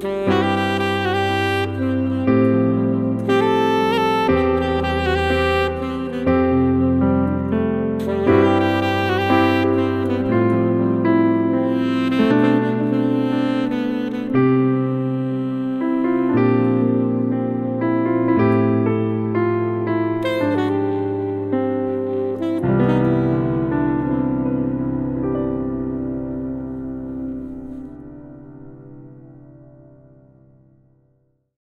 Mm-hmm.